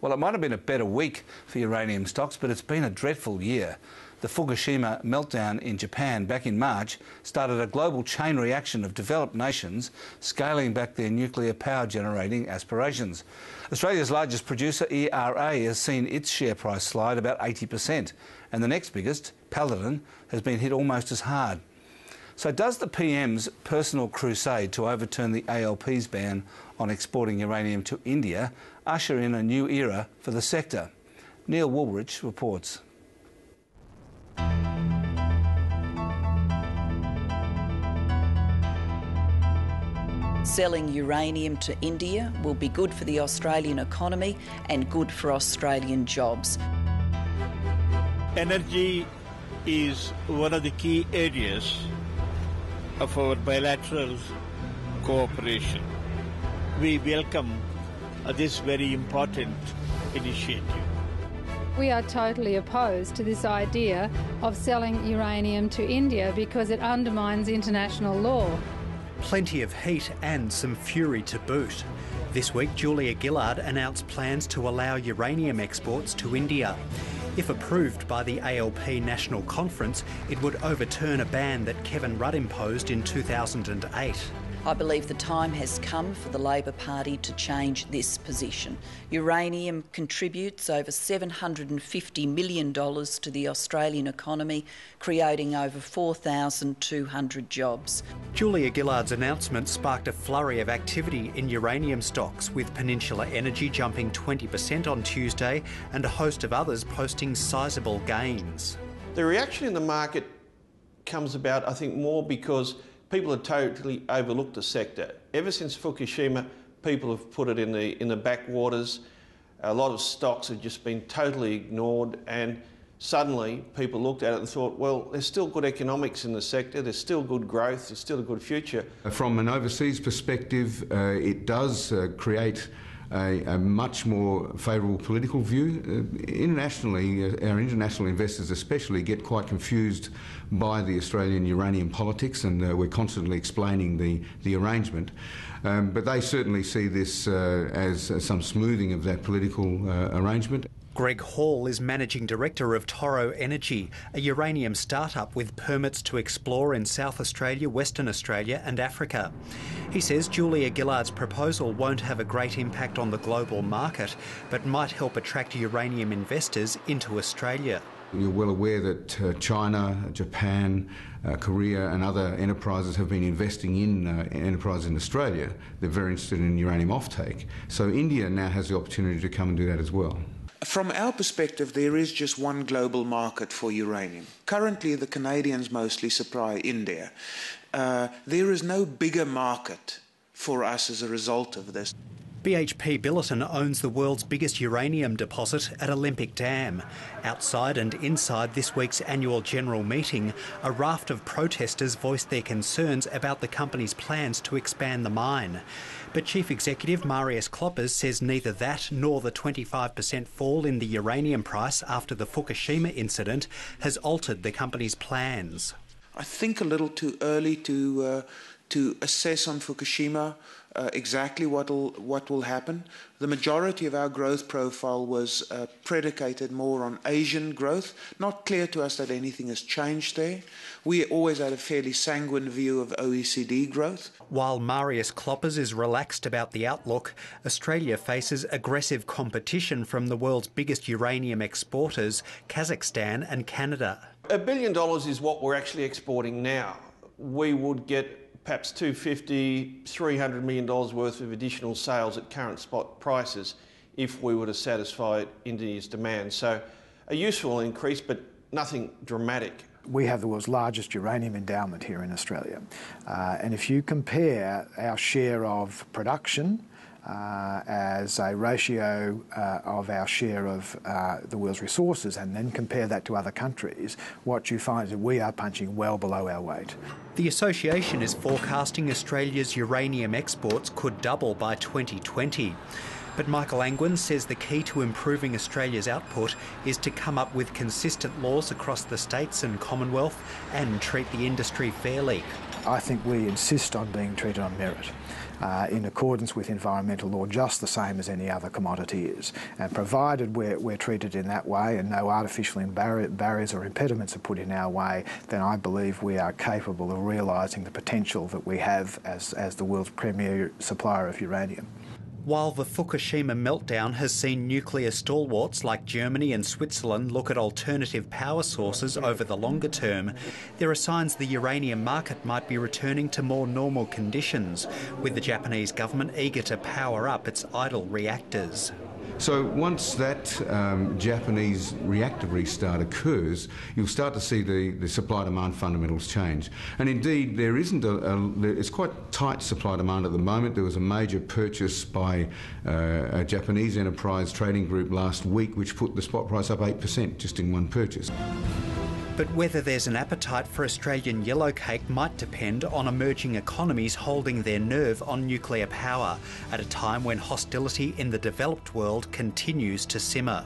Well, it might have been a better week for uranium stocks, but it's been a dreadful year. The Fukushima meltdown in Japan back in March started a global chain reaction of developed nations scaling back their nuclear power generating aspirations. Australia's largest producer, ERA, has seen its share price slide about 80%, and the next biggest, Paladin, has been hit almost as hard. So, does the PM's personal crusade to overturn the ALP's ban on exporting uranium to India usher in a new era for the sector? Neil Woolrich reports. Selling uranium to India will be good for the Australian economy and good for Australian jobs. Energy is one of the key areas of our bilateral cooperation. We welcome this very important initiative. We are totally opposed to this idea of selling uranium to India because it undermines international law. Plenty of heat and some fury to boot. This week, Julia Gillard announced plans to allow uranium exports to India. If approved by the ALP National Conference, it would overturn a ban that Kevin Rudd imposed in 2008. I believe the time has come for the Labor Party to change this position. Uranium contributes over $750 million to the Australian economy, creating over 4,200 jobs. Julia Gillard's announcement sparked a flurry of activity in uranium stocks, with Peninsula Energy jumping 20% on Tuesday and a host of others posting sizable gains. The reaction in the market comes about, I think, more because people have totally overlooked the sector. Ever since Fukushima, people have put it in the, in the backwaters. A lot of stocks have just been totally ignored and suddenly people looked at it and thought, well, there's still good economics in the sector, there's still good growth, there's still a good future. From an overseas perspective, uh, it does uh, create a, a much more favourable political view. Uh, internationally, uh, our international investors especially get quite confused by the Australian uranium politics, and uh, we're constantly explaining the, the arrangement. Um, but they certainly see this uh, as some smoothing of that political uh, arrangement. Greg Hall is Managing Director of Toro Energy, a uranium startup with permits to explore in South Australia, Western Australia, and Africa. He says Julia Gillard's proposal won't have a great impact on the global market, but might help attract uranium investors into Australia. You're well aware that uh, China, Japan, uh, Korea, and other enterprises have been investing in uh, enterprises in Australia. They're very interested in uranium offtake. So India now has the opportunity to come and do that as well. From our perspective, there is just one global market for uranium. Currently, the Canadians mostly supply India. Uh, there is no bigger market for us as a result of this. BHP Billiton owns the world's biggest uranium deposit at Olympic Dam. Outside and inside this week's annual general meeting, a raft of protesters voiced their concerns about the company's plans to expand the mine. But Chief Executive Marius Kloppers says neither that nor the 25% fall in the uranium price after the Fukushima incident has altered the company's plans. I think a little too early to uh, to assess on Fukushima uh, exactly what will what will happen. The majority of our growth profile was uh, predicated more on Asian growth. Not clear to us that anything has changed there. We always had a fairly sanguine view of OECD growth. While Marius Kloppers is relaxed about the outlook, Australia faces aggressive competition from the world's biggest uranium exporters, Kazakhstan and Canada. A billion dollars is what we're actually exporting now. We would get perhaps 250, 300 million dollars worth of additional sales at current spot prices if we were to satisfy India's demand. So a useful increase, but nothing dramatic. We have the world's largest uranium endowment here in Australia. Uh, and if you compare our share of production as a ratio uh, of our share of uh, the world's resources and then compare that to other countries, what you find is that we are punching well below our weight. The association is forecasting Australia's uranium exports could double by 2020. But Michael Angwin says the key to improving Australia's output is to come up with consistent laws across the states and Commonwealth and treat the industry fairly. I think we insist on being treated on merit. Uh, in accordance with environmental law just the same as any other commodity is. And provided we're, we're treated in that way and no artificial barriers or impediments are put in our way, then I believe we are capable of realising the potential that we have as, as the world's premier supplier of uranium. While the Fukushima meltdown has seen nuclear stalwarts like Germany and Switzerland look at alternative power sources over the longer term, there are signs the uranium market might be returning to more normal conditions, with the Japanese government eager to power up its idle reactors. So once that um, Japanese reactor restart occurs, you'll start to see the, the supply-demand fundamentals change. And indeed, there isn't a, a, it's quite tight supply-demand at the moment. There was a major purchase by uh, a Japanese enterprise trading group last week, which put the spot price up 8% just in one purchase. But whether there's an appetite for Australian yellowcake might depend on emerging economies holding their nerve on nuclear power at a time when hostility in the developed world continues to simmer.